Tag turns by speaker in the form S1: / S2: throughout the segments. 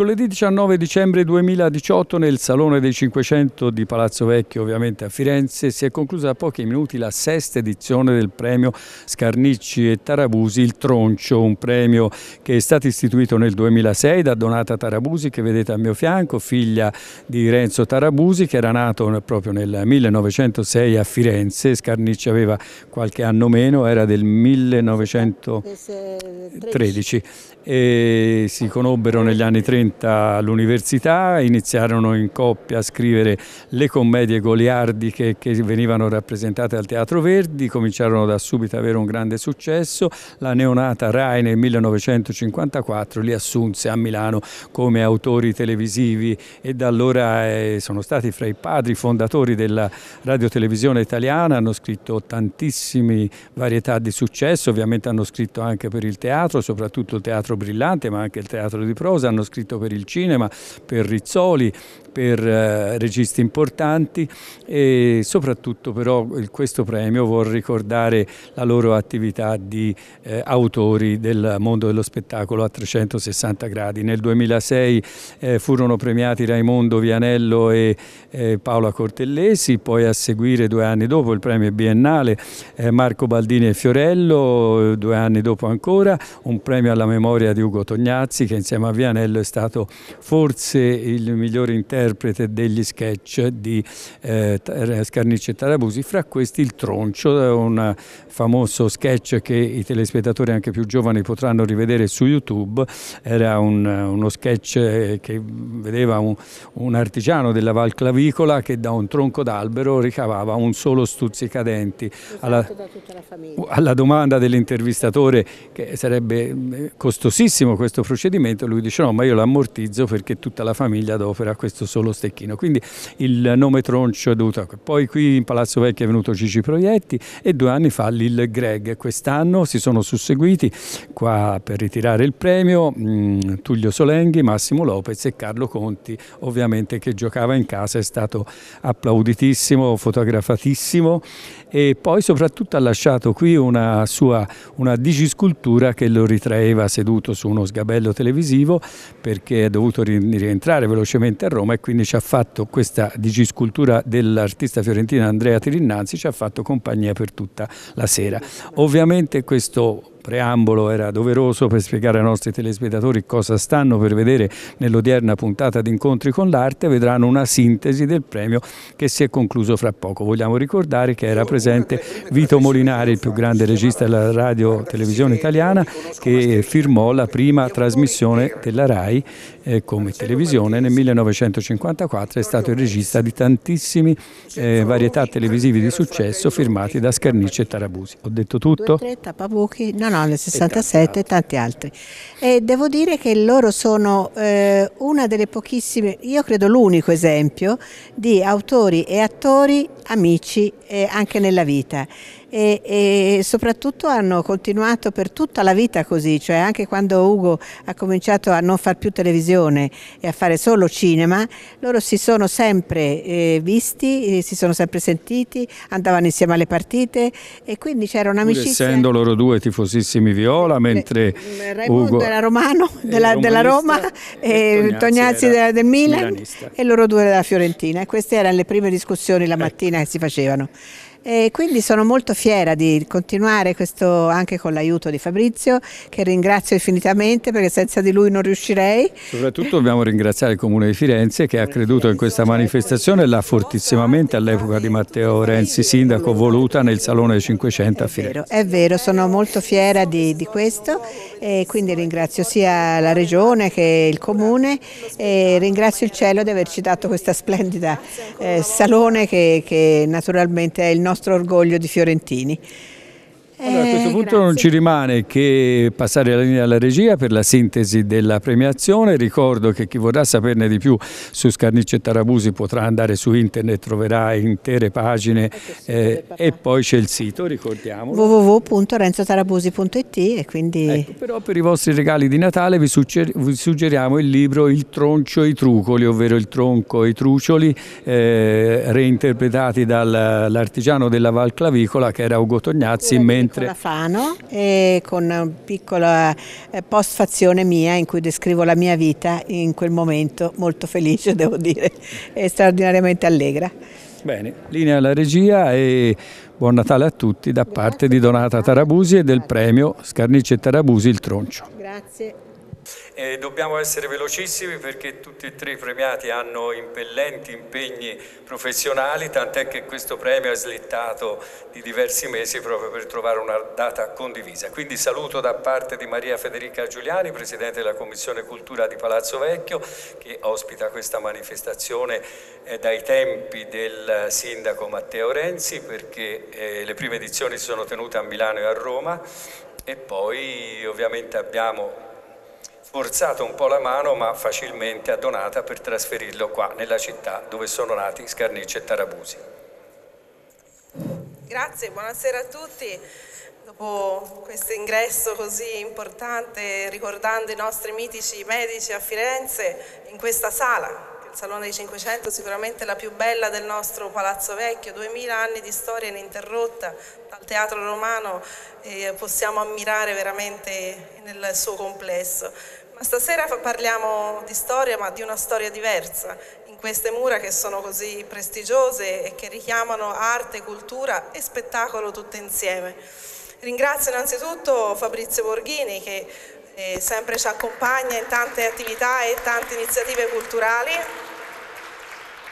S1: Mercoledì 19 dicembre 2018 nel Salone dei 500 di Palazzo Vecchio, ovviamente a Firenze, si è conclusa da pochi minuti la sesta edizione del premio Scarnicci e Tarabusi, il Troncio, un premio che è stato istituito nel 2006 da Donata Tarabusi che vedete al mio fianco, figlia di Renzo Tarabusi che era nato proprio nel 1906 a Firenze, Scarnicci aveva qualche anno meno, era del 1913 e si conobbero negli anni 30 all'università, iniziarono in coppia a scrivere le commedie goliardiche che venivano rappresentate al Teatro Verdi, cominciarono da subito ad avere un grande successo, la neonata RAI nel 1954 li assunse a Milano come autori televisivi e da allora eh, sono stati fra i padri fondatori della radiotelevisione italiana, hanno scritto tantissime varietà di successo, ovviamente hanno scritto anche per il teatro, soprattutto il teatro brillante ma anche il teatro di prosa, hanno scritto per il cinema, per Rizzoli, per eh, registi importanti e soprattutto però questo premio vuol ricordare la loro attività di eh, autori del mondo dello spettacolo a 360 gradi. Nel 2006 eh, furono premiati Raimondo Vianello e eh, Paola Cortellesi, poi a seguire due anni dopo il premio biennale eh, Marco Baldini e Fiorello, due anni dopo ancora un premio alla memoria di Ugo Tognazzi che insieme a Vianello è stato forse il migliore interprete degli sketch di eh, Scarnicci e Tarabusi, fra questi il Troncio, un famoso sketch che i telespettatori anche più giovani potranno rivedere su YouTube, era un, uno sketch che vedeva un, un artigiano della Val Clavicola che da un tronco d'albero ricavava un solo stuzzicadenti. Alla, alla domanda dell'intervistatore che sarebbe eh, costosissimo questo procedimento, lui dice no ma io l'ammortizzo perché tutta la famiglia adopera questo solo stecchino, quindi il nome Troncio è dovuto a... Poi qui in Palazzo Vecchio è venuto Cici Proietti e due anni fa Lil Greg, quest'anno si sono susseguiti qua per ritirare il premio mh, mm, Tullio Solenghi, Massimo Lopez e Carlo Conti, ovviamente che giocava in casa, è stato applauditissimo, fotografatissimo e poi soprattutto ha lasciato qui una sua una digiscultura che lo ritraeva seduto su uno sgabello televisivo perché è dovuto rientrare velocemente a Roma e quindi ci ha fatto questa digiscultura dell'artista fiorentino Andrea Tirinnanzi ci ha fatto compagnia per tutta la sera. Ovviamente questo preambolo era doveroso per spiegare ai nostri telespettatori cosa stanno per vedere nell'odierna puntata di Incontri con l'Arte, vedranno una sintesi del premio che si è concluso fra poco. Vogliamo ricordare che era presente Vito Molinari, il più grande regista della radio televisione italiana, che firmò la prima trasmissione della RAI eh, come televisione nel 1954, è stato il regista di tantissimi eh, varietà televisivi di successo firmati da Scarnicci e Tarabusi. Ho detto tutto?
S2: No, nel 67 e tanti altri. E devo dire che loro sono eh, una delle pochissime, io credo l'unico esempio di autori e attori amici eh, anche nella vita e, e, soprattutto hanno continuato per tutta la vita così, cioè anche quando Ugo ha cominciato a non fare più televisione e a fare solo cinema, loro si sono sempre eh, visti, eh, si sono sempre sentiti, andavano insieme alle partite e quindi c'era un'amicizia.
S1: Essendo loro due tifosissimi viola, mentre
S2: Raimondo
S1: Ugo
S2: era romano della, della Roma e Tognazzi del, del Milan milanista. e loro due della Fiorentina e queste erano le prime discussioni la mattina che si facevano. E quindi sono molto fiera di continuare questo anche con l'aiuto di Fabrizio che ringrazio infinitamente perché senza di lui non riuscirei.
S1: Soprattutto dobbiamo ringraziare il Comune di Firenze che ha creduto in questa manifestazione e l'ha fortissimamente all'epoca di Matteo Renzi sindaco voluta nel Salone 500 a Firenze.
S2: È vero, è vero sono molto fiera di, di, questo e quindi ringrazio sia la Regione che il Comune e ringrazio il cielo di averci dato questa splendida eh, salone che, che naturalmente è il nostro nostro orgoglio di fiorentini.
S1: Allora, a questo eh, punto grazie. non ci rimane che passare la linea alla regia per la sintesi della premiazione. Ricordo che chi vorrà saperne di più su Scarnicci e Tarabusi potrà andare su internet, troverà intere pagine eh, e poi c'è il sito, ricordiamo.
S2: www.renzotarabusi.it e quindi...
S1: Ecco, però per i vostri regali di Natale vi, suggeriamo il libro Il troncio e i trucoli, ovvero il tronco e i trucioli, eh, reinterpretati dall'artigiano della Val Clavicola che era Ugo Tognazzi, mentre
S2: Mentre... piccola Fano e con una piccola eh, postfazione mia in cui descrivo la mia vita in quel momento molto felice, devo dire, e straordinariamente allegra.
S1: Bene, linea alla regia e buon Natale a tutti da parte di Donata Tarabusi e del premio Scarnicci e Tarabusi il Troncio.
S2: Grazie.
S1: Eh, dobbiamo essere velocissimi perché tutti e tre i premiati hanno impellenti impegni professionali, tant'è che questo premio è slittato di diversi mesi proprio per trovare una data condivisa. Quindi saluto da parte di Maria Federica Giuliani, Presidente della Commissione Cultura di Palazzo Vecchio, che ospita questa manifestazione eh, dai tempi del Sindaco Matteo Renzi, perché eh, le prime edizioni si sono tenute a Milano e a Roma e poi ovviamente abbiamo forzato un po' la mano ma facilmente addonata per trasferirlo qua nella città dove sono nati Scarnicci e Tarabusi.
S3: Grazie, buonasera a tutti. Dopo questo ingresso così importante ricordando i nostri mitici medici a Firenze in questa sala il Salone dei 500 sicuramente la più bella del nostro Palazzo Vecchio, 2000 anni di storia ininterrotta dal teatro romano eh, possiamo ammirare veramente nel suo complesso. Stasera parliamo di storia ma di una storia diversa, in queste mura che sono così prestigiose e che richiamano arte, cultura e spettacolo tutte insieme. Ringrazio innanzitutto Fabrizio Borghini che eh, sempre ci accompagna in tante attività e tante iniziative culturali.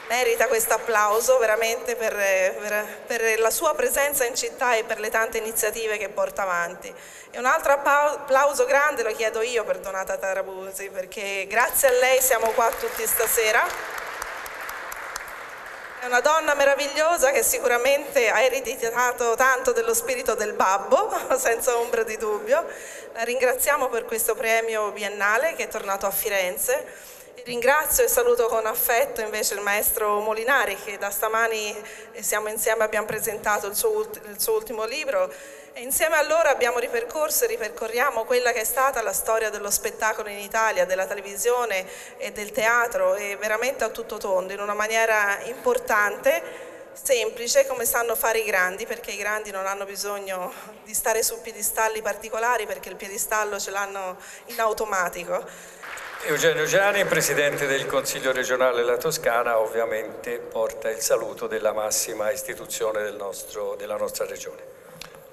S3: Merita questo applauso veramente per, per, per, la sua presenza in città e per le tante iniziative che porta avanti. E un altro applauso grande lo chiedo io per Donata Tarabusi, perché grazie a lei siamo qua tutti stasera. È una donna meravigliosa che sicuramente ha ereditato tanto dello spirito del babbo, senza ombra di dubbio. La ringraziamo per questo premio biennale che è tornato a Firenze. Ringrazio e saluto con affetto invece il maestro Molinari che da stamani siamo insieme, abbiamo presentato il suo, il suo ultimo libro. E insieme a loro abbiamo ripercorso e ripercorriamo quella che è stata la storia dello spettacolo in Italia, della televisione e del teatro e veramente a tutto tondo, in una maniera importante, semplice, come sanno fare i grandi, perché i grandi non hanno bisogno di stare su piedistalli particolari perché il piedistallo ce l'hanno in automatico.
S1: Eugenio Giani, Presidente del Consiglio regionale della Toscana, ovviamente porta il saluto della massima istituzione del nostro, della nostra regione.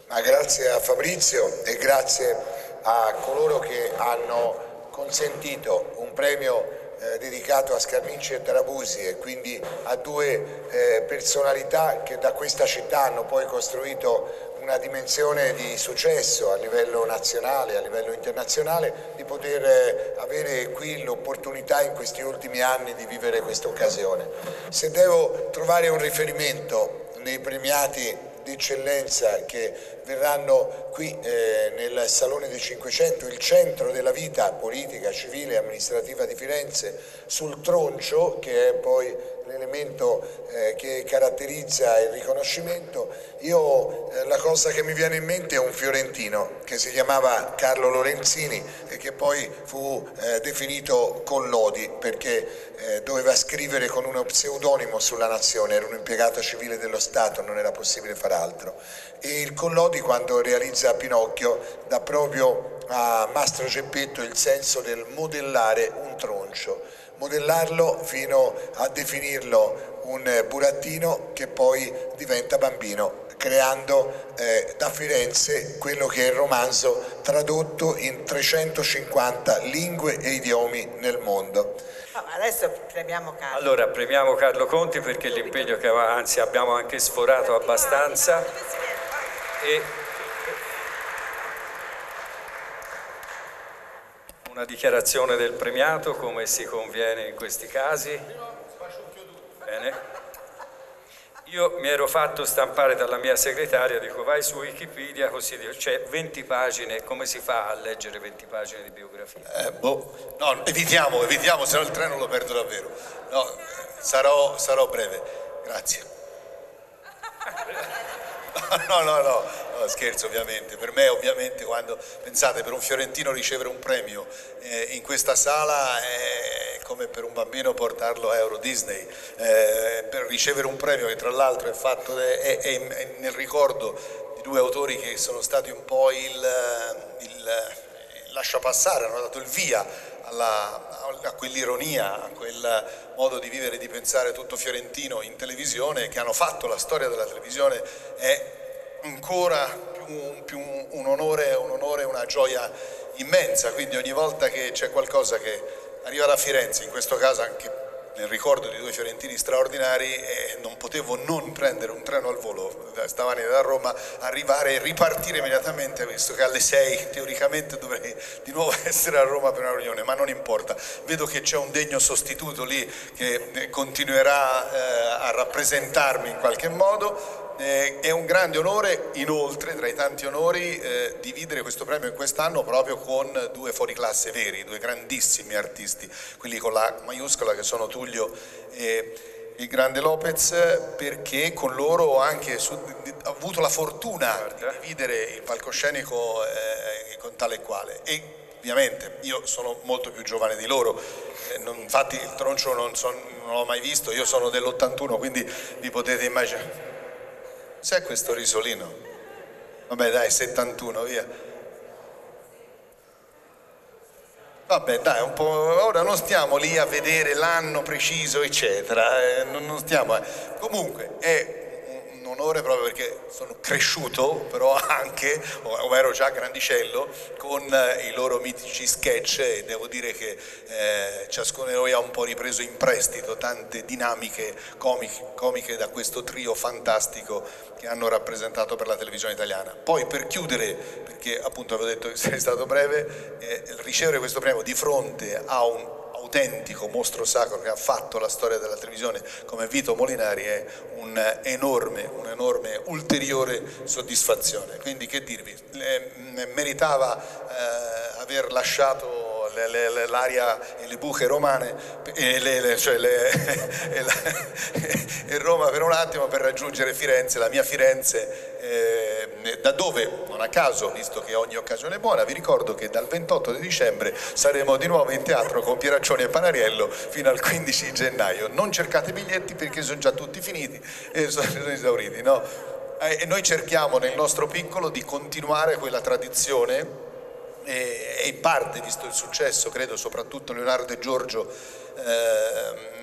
S4: Ma grazie a Fabrizio e grazie a coloro che hanno consentito un premio eh, dedicato a Scarminci e Tarabusi e quindi a due eh, personalità che da questa città hanno poi costruito una dimensione di successo a livello nazionale, a livello internazionale, di poter eh, avere qui l'opportunità in questi ultimi anni di vivere questa occasione. Se devo trovare un riferimento nei premiati di eccellenza che verranno qui eh, nel Salone dei 500, il centro della vita politica, civile e amministrativa di Firenze, sul troncio che è poi l'elemento eh, che caratterizza il riconoscimento. Io eh, la cosa che mi viene in mente è un fiorentino che si chiamava Carlo Lorenzini e che poi fu eh, definito Collodi perché eh, doveva scrivere con uno pseudonimo sulla nazione, era un impiegato civile dello Stato, non era possibile fare altro. E il Collodi quando realizza Pinocchio dà proprio a Mastro Geppetto il senso del modellare un troncio modellarlo fino a definirlo un burattino che poi diventa bambino creando eh, da Firenze quello che è il romanzo tradotto in 350 lingue e idiomi nel mondo.
S2: adesso premiamo Carlo.
S1: Allora premiamo Carlo Conti perché l'impegno che aveva, anzi abbiamo anche sforato abbastanza. E una dichiarazione del premiato come si conviene in questi casi. Bene. Io mi ero fatto stampare dalla mia segretaria, dico vai su Wikipedia così c'è 20 pagine, come si fa a leggere 20 pagine di biografia?
S5: Eh, boh. No, evitiamo, evitiamo, se no il treno lo perdo davvero. No, sarò, sarò breve, grazie. No, no, no, no, scherzo ovviamente. Per me ovviamente quando pensate per un fiorentino ricevere un premio eh, in questa sala è come per un bambino portarlo a Euro Disney. Eh, per ricevere un premio che tra l'altro è fatto è, è, è nel ricordo due autori che sono stati un po' il, il lascia passare, hanno dato il via alla, a quell'ironia, a quel modo di vivere e di pensare tutto fiorentino in televisione, che hanno fatto la storia della televisione, è ancora più, più un, onore, un onore, una gioia immensa, quindi ogni volta che c'è qualcosa che arriva da Firenze, in questo caso anche nel ricordo di due fiorentini straordinari e non potevo non prendere un treno al volo stamani da Roma, arrivare e ripartire immediatamente, visto che alle 6 teoricamente dovrei di nuovo essere a Roma per una riunione, ma non importa, vedo che c'è un degno sostituto lì che continuerà eh, a rappresentarmi in qualche modo, eh, è un grande onore, inoltre, tra i tanti onori, eh, dividere questo premio in quest'anno proprio con due fuoriclasse veri, due grandissimi artisti, quelli con la maiuscola che sono Tullio e il grande Lopez, perché con loro ho anche su, ho avuto la fortuna di dividere il palcoscenico eh, con tale e quale. E ovviamente io sono molto più giovane di loro, eh, non, infatti il troncio non, son, non l'ho mai visto, io sono dell'81, quindi vi potete immaginare. C'è questo risolino? Vabbè dai, 71, via. Vabbè dai, un po', ora non stiamo lì a vedere l'anno preciso, eccetera, eh, non, non stiamo... Comunque è un onore proprio perché sono cresciuto, però anche, o ero già grandicello, con eh, i loro mitici sketch e devo dire che eh, ciascuno di noi ha un po' ripreso in prestito tante dinamiche comiche, comiche da questo trio fantastico che hanno rappresentato per la televisione italiana. Poi per chiudere, perché appunto avevo detto che sei stato breve, eh, ricevere questo premio di fronte a un autentico mostro sacro che ha fatto la storia della televisione come Vito Molinari è un'enorme, un'enorme ulteriore soddisfazione. Quindi che dirvi, meritava eh, aver lasciato l'aria e le buche romane, e, le, cioè le, e, la, e, Roma per un attimo per raggiungere Firenze, la mia Firenze, eh, da dove, non a caso, visto che ogni occasione è buona, vi ricordo che dal 28 di dicembre saremo di nuovo in teatro con Pieraccioni e Panariello fino al 15 gennaio. Non cercate biglietti perché sono già tutti finiti e sono esauriti, no? E noi cerchiamo nel nostro piccolo di continuare quella tradizione e, in parte, visto il successo, credo soprattutto Leonardo e Giorgio eh,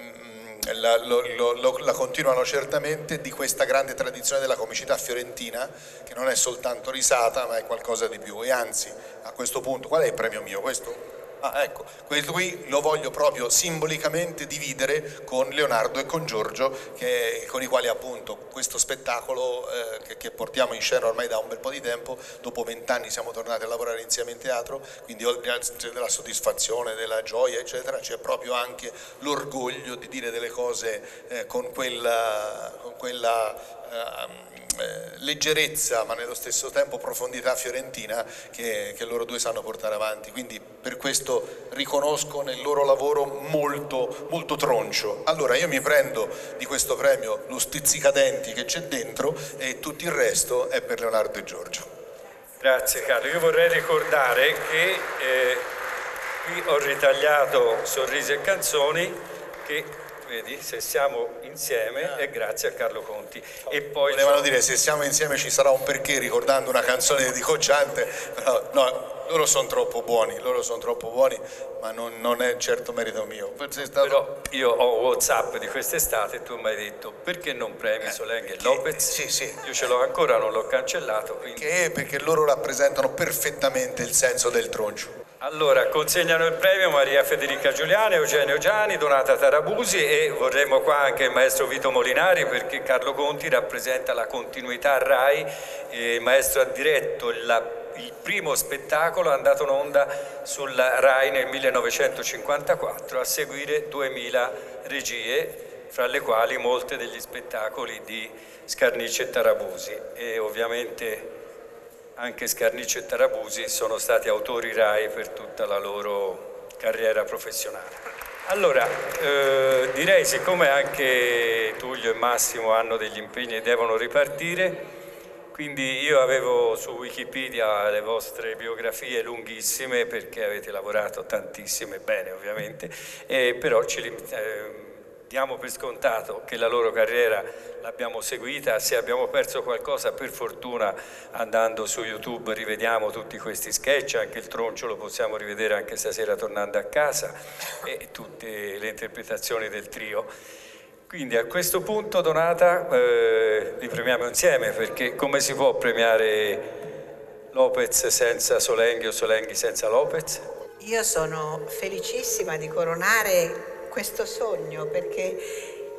S5: la, lo, lo, la, continuano certamente, di questa grande tradizione della comicità fiorentina, che non è soltanto risata, ma è qualcosa di più. E anzi, a questo punto, qual è il premio mio? Questo? Ah, ecco, questo qui lo voglio proprio simbolicamente dividere con Leonardo e con Giorgio, che, con i quali appunto questo spettacolo eh, che, che, portiamo in scena ormai da un bel po' di tempo, dopo vent'anni siamo tornati a lavorare insieme in teatro, quindi oltre della soddisfazione, della gioia, eccetera, c'è proprio anche l'orgoglio di dire delle cose eh, con quella, con quella eh, leggerezza ma nello stesso tempo profondità fiorentina che, che, loro due sanno portare avanti. Quindi per questo riconosco nel loro lavoro molto, molto troncio. Allora io mi prendo di questo premio lo stizzicadenti che c'è dentro e tutto il resto è per Leonardo e Giorgio.
S1: Grazie Carlo, io vorrei ricordare che eh, qui ho ritagliato sorrisi e canzoni che vedi, se siamo insieme è grazie a Carlo Conti.
S5: E poi Volevano dire se siamo insieme ci sarà un perché ricordando una canzone di Cocciante, però no, loro sono troppo buoni, loro sono troppo buoni, ma non, non è certo merito mio.
S1: Stato... Però io ho Whatsapp di quest'estate e tu mi hai detto perché non premi eh, Solenghi e Lopez?
S5: Sì, sì.
S1: Io ce l'ho ancora, non l'ho cancellato. Quindi...
S5: Perché? Perché loro rappresentano perfettamente il senso del troncio.
S1: Allora, consegnano il premio Maria Federica Giuliani, Eugenio Gianni, Donata Tarabusi e vorremmo qua anche il maestro Vito Molinari perché Carlo Conti rappresenta la continuità RAI, il maestro ha diretto la, il primo spettacolo andato in onda sulla RAI nel 1954 a seguire 2000 regie, fra le quali molte degli spettacoli di Scarnicci e Tarabusi. E ovviamente anche Scarniccio e Tarabusi sono stati autori RAI per tutta la loro carriera professionale. Allora, eh, direi siccome anche Tullio e Massimo hanno degli impegni e devono ripartire, quindi io avevo su Wikipedia le vostre biografie lunghissime perché avete lavorato tantissime, bene ovviamente, eh, però ci, eh, diamo per scontato che la loro carriera l'abbiamo seguita, se abbiamo perso qualcosa per fortuna andando su YouTube rivediamo tutti questi sketch, anche il troncio lo possiamo rivedere anche stasera tornando a casa e tutte le interpretazioni del trio. Quindi a questo punto Donata eh, li premiamo insieme perché come si può premiare Lopez senza Solenghi o Solenghi senza Lopez?
S2: Io sono felicissima di coronare questo sogno perché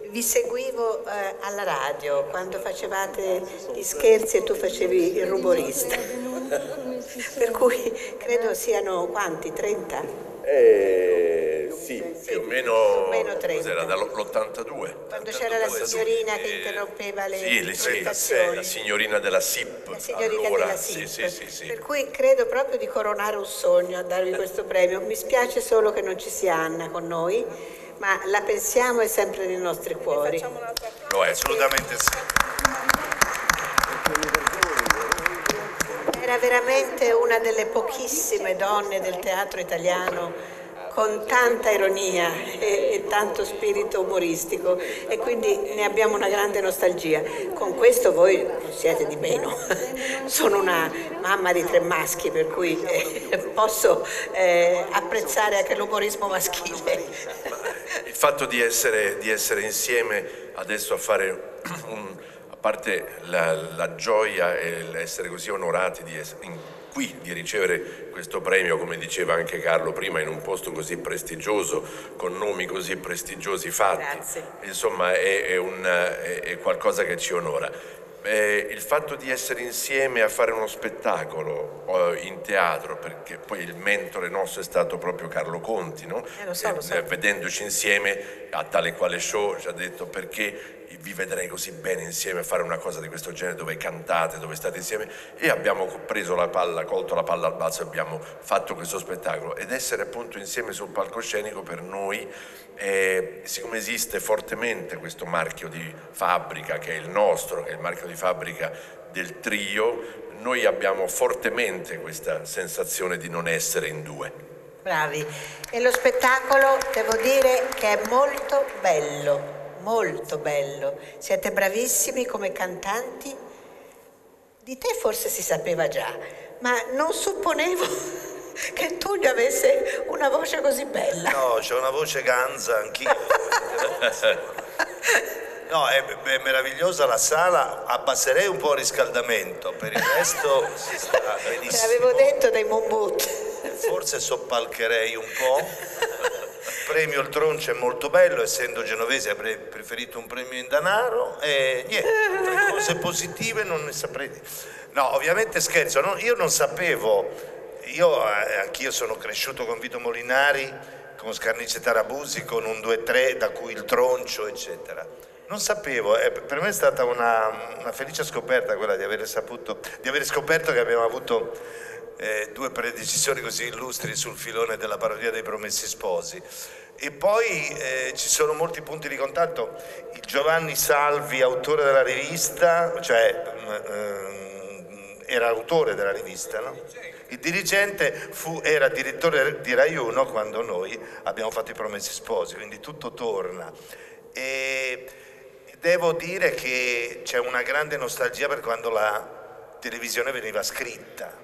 S2: vi seguivo eh, alla radio quando facevate gli scherzi e tu facevi il rumorista. per cui credo siano quanti? 30?
S6: Eh, sì, più o meno,
S2: meno
S6: era dall'82.
S2: Quando c'era la signorina che interrompeva le
S6: sì, presentazioni. la signorina della SIP.
S2: La signorina
S6: allora,
S2: della SIP.
S6: Sì, sì, sì,
S2: per cui credo proprio di coronare un sogno a darvi questo premio. Mi spiace solo che non ci sia Anna con noi, ma la pensiamo è sempre nei nostri cuori.
S6: Lo è, assolutamente sì.
S2: Era veramente una delle pochissime donne del teatro italiano con tanta ironia e, e, tanto spirito umoristico e quindi ne abbiamo una grande nostalgia. Con questo voi non siete di meno, sono una mamma di tre maschi per cui eh, posso eh, apprezzare anche l'umorismo maschile.
S6: Il fatto di essere, di essere insieme adesso a fare un, a parte la, la gioia e l'essere così onorati di essere in, qui di ricevere questo premio, come diceva anche Carlo prima, in un posto così prestigioso, con nomi così prestigiosi fatti.
S2: Grazie.
S6: Insomma, è, è, un, è, qualcosa che ci onora. Eh, il fatto di essere insieme a fare uno spettacolo eh, in teatro, perché poi il mentore nostro è stato proprio Carlo Conti, no?
S2: eh, lo so, lo so.
S6: Eh, vedendoci insieme a tale quale show ci ha detto perché vi vedrei così bene insieme a fare una cosa di questo genere dove cantate, dove state insieme e abbiamo preso la palla, colto la palla al balzo e abbiamo fatto questo spettacolo ed essere appunto insieme sul palcoscenico per noi, eh, siccome esiste fortemente questo marchio di fabbrica che è il nostro, che è il marchio di fabbrica del trio, noi abbiamo fortemente questa sensazione di non essere in due.
S2: Bravi. E lo spettacolo devo dire che è molto bello molto bello, siete bravissimi come cantanti. Di te forse si sapeva già, ma non supponevo che Tullio avesse una voce così bella.
S7: No, c'è una voce ganza anch'io. No, è, è, meravigliosa la sala, abbasserei un po' il riscaldamento, per il resto si sta benissimo.
S2: Te l'avevo detto dai Mombut.
S7: Forse soppalcherei un po' premio il Troncio è molto bello, essendo genovese avrei preferito un premio in denaro e niente, cose positive non ne saprei. No, ovviamente scherzo, no, io non sapevo, io eh, anch'io sono cresciuto con Vito Molinari, con Scarnice Tarabusi, con un 2-3 da cui il Troncio, eccetera. Non sapevo, eh, per me è stata una, una felice scoperta quella di avere, saputo, di avere scoperto che abbiamo avuto eh, due predecessori così illustri sul filone della parodia dei Promessi Sposi. E poi eh, ci sono molti punti di contatto. Il Giovanni Salvi, autore della rivista, cioè eh, era autore della rivista, no? Il dirigente fu, era direttore di Rai 1 quando noi abbiamo fatto i Promessi Sposi, quindi tutto torna. E devo dire che c'è una grande nostalgia per quando la televisione veniva scritta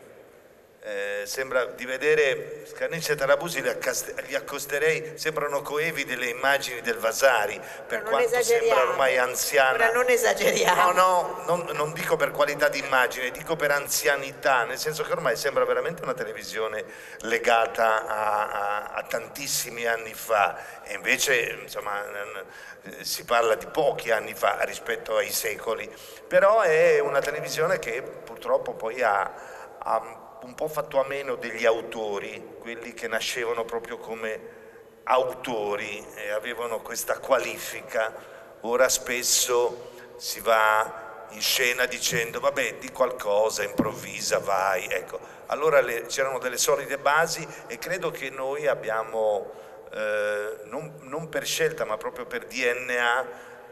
S7: eh, sembra di vedere Scarniccia e Tarabusi li, accosterei, sembrano coevi delle immagini del Vasari, per quanto sembra ormai anziana.
S2: Ora non esageriamo.
S7: No, no, non, non, dico per qualità di immagine, dico per anzianità, nel senso che ormai sembra veramente una televisione legata a, a, a tantissimi anni fa e invece insomma, si parla di pochi anni fa rispetto ai secoli, però è una televisione che purtroppo poi ha, ha un po' fatto a meno degli autori, quelli che nascevano proprio come autori e avevano questa qualifica, ora spesso si va in scena dicendo vabbè di qualcosa, improvvisa, vai, ecco. Allora c'erano delle solide basi e credo che noi abbiamo, eh, non, non, per scelta ma proprio per DNA,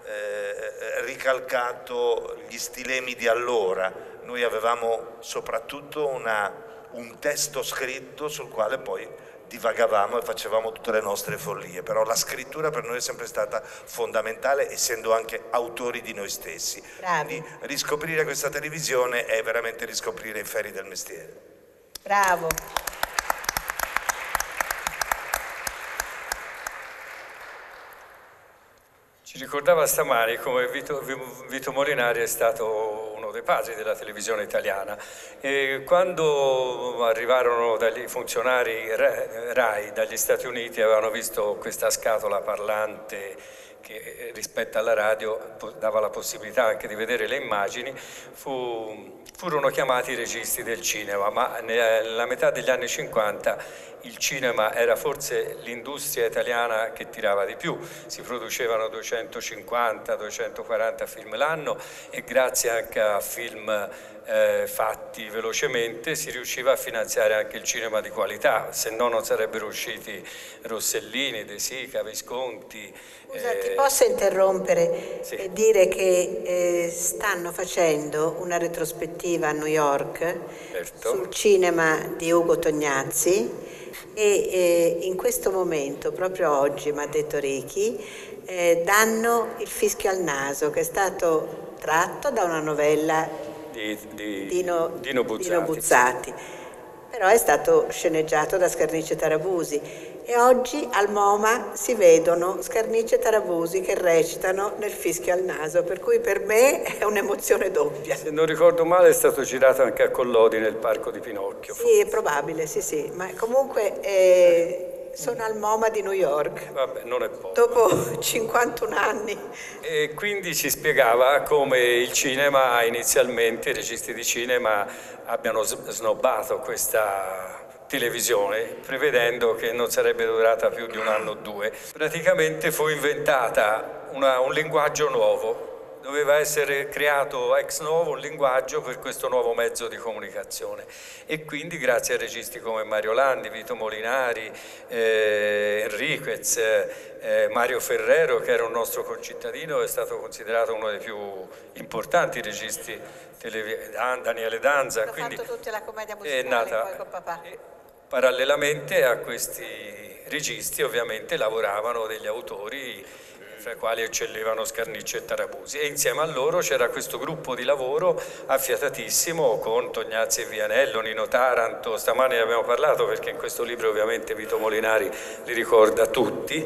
S7: eh, ricalcato gli stilemi di allora, noi avevamo soprattutto una, un testo scritto sul quale poi divagavamo e facevamo tutte le nostre follie, però la scrittura per noi è sempre stata fondamentale, essendo anche autori di noi stessi.
S2: Bravi.
S7: Quindi riscoprire questa televisione è veramente riscoprire i ferri del mestiere.
S2: Bravo.
S1: Ci ricordava stamani come Vito, Vito, Molinari è stato uno dei padri della televisione italiana. E quando arrivarono dagli funzionari RAI dagli Stati Uniti avevano visto questa scatola parlante che rispetto alla radio dava la possibilità anche di vedere le immagini, fu, furono chiamati i registi del cinema, ma nella metà degli anni 50 il cinema era forse l'industria italiana che tirava di più, si producevano 250-240 film l'anno e grazie anche a film eh, fatti velocemente si riusciva a finanziare anche il cinema di qualità, se no non sarebbero usciti Rossellini, De Sica, Visconti.
S2: Scusa, eh... ti posso interrompere sì. e dire che eh, stanno facendo una retrospettiva a New York certo. sul cinema di Ugo Tognazzi e eh, in questo momento, proprio oggi, mi ha detto Ricky, eh, danno il fischio al naso che è stato tratto da una novella
S1: di, di
S2: Dino,
S1: Dino, Buzzati.
S2: Dino Buzzati, però è stato sceneggiato da Scarnice Tarabusi e oggi al MoMA si vedono Scarnice e Tarabusi che recitano nel fischio al naso, per cui per me è un'emozione doppia.
S1: Se non ricordo male è stato girato anche a Collodi nel parco di Pinocchio.
S2: Sì, è probabile, sì, sì, ma comunque eh, sono al MoMA di New York.
S1: Vabbè, non è poco.
S2: Dopo 51 anni.
S1: E quindi ci spiegava come il cinema inizialmente, i registi di cinema abbiano snobbato questa televisione, prevedendo che non sarebbe durata più di un anno o due. Praticamente fu inventata una, un linguaggio nuovo, doveva essere creato ex novo un linguaggio per questo nuovo mezzo di comunicazione e quindi grazie a registi come Mario Landi, Vito Molinari, eh, Enriquez, eh, Mario Ferrero che era un nostro concittadino è stato considerato uno dei più importanti registi televisivi, Daniele Danza.
S2: Ho
S1: quindi
S2: fatto tutta la commedia musicale
S1: è nata,
S2: poi con papà.
S1: Parallelamente a questi registi ovviamente lavoravano degli autori fra i quali eccellevano Scarniccio e Tarabusi. E insieme a loro c'era questo gruppo di lavoro affiatatissimo con Tognazzi e Vianello, Nino Taranto, stamani ne abbiamo parlato perché in questo libro ovviamente Vito Molinari li ricorda tutti.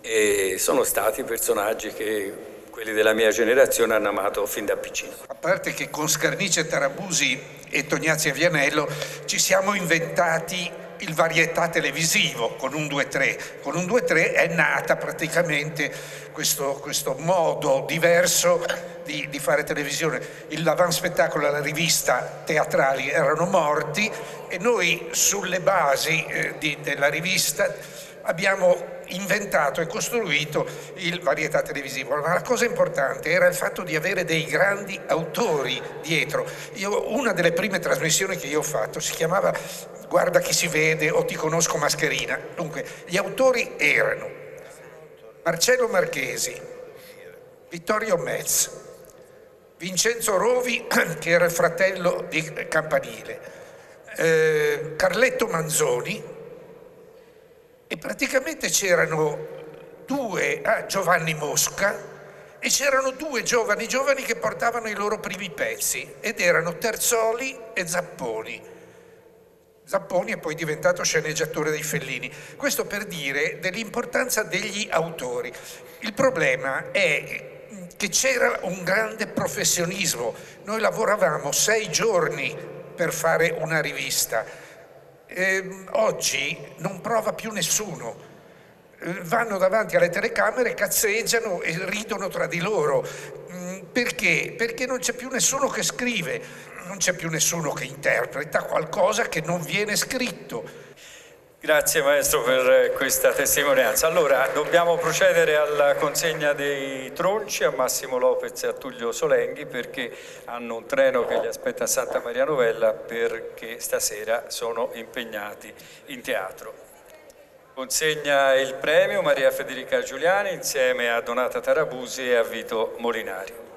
S1: E sono stati personaggi che quelli della mia generazione hanno amato fin da piccino.
S8: A parte che con Scarnice, Tarabusi e Tognazzi e Vianello ci siamo inventati il varietà televisivo con un 2-3. Con un 2-3 è nata praticamente questo, questo modo diverso di, di, fare televisione. L'avanspettacolo e la rivista teatrali erano morti e noi sulle basi eh, di, della rivista abbiamo inventato e costruito il varietà televisivo. Ma la cosa importante era il fatto di avere dei grandi autori dietro. Io, una delle prime trasmissioni che io ho fatto si chiamava Guarda chi si vede o ti conosco mascherina. Dunque, gli autori erano Marcello Marchesi, Vittorio Metz, Vincenzo Rovi, che era il fratello di Campanile, eh, Carletto Manzoni, e praticamente c'erano due, ah, Giovanni Mosca, e c'erano due giovani giovani che portavano i loro primi pezzi ed erano Terzoli e Zapponi. Zapponi è poi diventato sceneggiatore dei Fellini. Questo per dire dell'importanza degli autori. Il problema è che c'era un grande professionismo. Noi lavoravamo sei giorni per fare una rivista eh, oggi non prova più nessuno. Eh, vanno davanti alle telecamere, cazzeggiano e ridono tra di loro. Mm, perché? Perché non c'è più nessuno che scrive, non c'è più nessuno che interpreta qualcosa che non viene scritto.
S1: Grazie maestro per questa testimonianza. Allora dobbiamo procedere alla consegna dei tronci a Massimo Lopez e a Tullio Solenghi perché hanno un treno che li aspetta a Santa Maria Novella perché stasera sono impegnati in teatro. Consegna il premio Maria Federica Giuliani insieme a Donata Tarabusi e a Vito Molinari.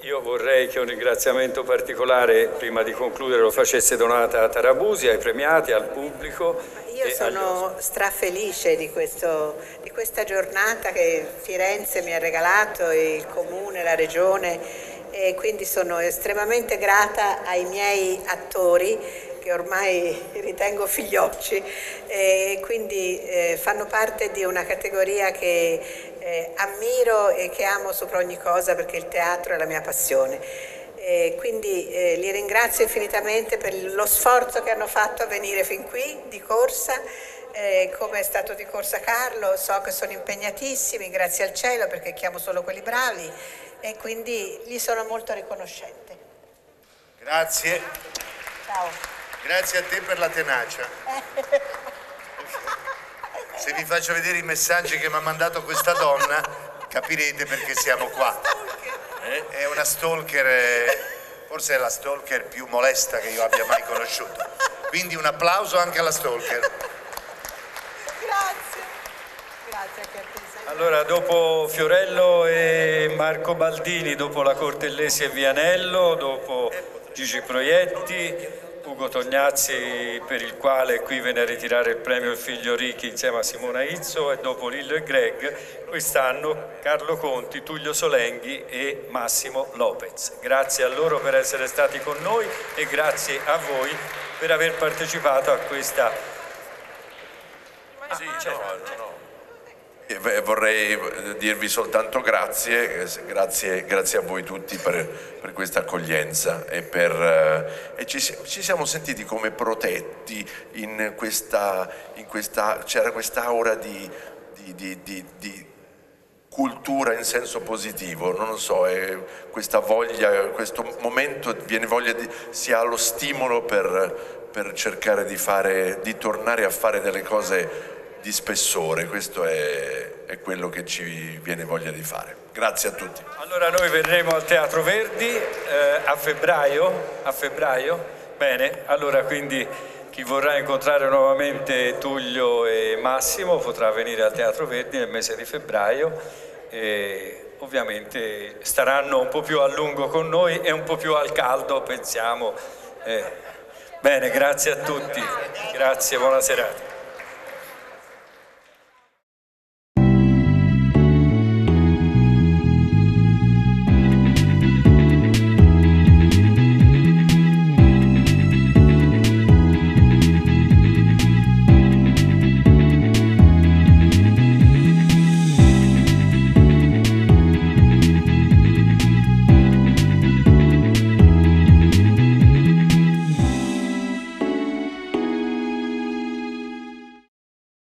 S1: Io vorrei che un ringraziamento particolare, prima di concludere, lo facesse Donata Tarabusi, ai premiati, al pubblico.
S2: Io sono strafelice di, questo, di questa giornata che Firenze mi ha regalato, il Comune, la Regione, e quindi sono estremamente grata ai miei attori che ormai ritengo figliocci e quindi eh, fanno parte di una categoria che eh, ammiro e che amo sopra ogni cosa perché il teatro è la mia passione. E quindi eh, li ringrazio infinitamente per lo sforzo che hanno fatto a venire fin qui di corsa, eh, come è stato di corsa Carlo, so che sono impegnatissimi, grazie al cielo perché chiamo solo quelli bravi e quindi gli sono molto riconoscente.
S7: Grazie.
S2: Ciao.
S7: Grazie a te per la tenacia. Se vi faccio vedere i messaggi che mi ha mandato questa donna, capirete perché siamo qua. È una stalker, eh, forse è la stalker più molesta che io abbia mai conosciuto. Quindi un applauso anche alla stalker.
S2: Grazie. Grazie a te.
S1: Allora, dopo Fiorello e Marco Baldini, dopo la Cortellesi e Vianello, dopo Gigi Proietti, Ugo Tognazzi per il quale qui venne a ritirare il premio Il Figlio Ricchi insieme a Simona Izzo e dopo Lillo e Greg quest'anno Carlo Conti, Tullio Solenghi e Massimo Lopez. Grazie a loro per essere stati con noi e grazie a voi per aver partecipato a questa...
S6: Sì, no, no. Vorrei dirvi soltanto grazie, grazie, grazie a voi tutti per, per questa accoglienza e, per, eh, e ci, ci, siamo sentiti come protetti in questa, in questa c'era quest'aura di, di, di, di cultura in senso positivo, non lo so, questa voglia, questo momento viene voglia di, si ha lo stimolo per, per cercare di, fare, di tornare a fare delle cose di spessore, questo è, è, quello che ci viene voglia di fare. Grazie a tutti.
S1: Allora noi verremo al Teatro Verdi eh, a febbraio, a febbraio, bene, allora quindi chi vorrà incontrare nuovamente Tullio e Massimo potrà venire al Teatro Verdi nel mese di febbraio e ovviamente staranno un po' più a lungo con noi e un po' più al caldo, pensiamo. Eh. Bene, grazie a tutti, grazie, buona serata.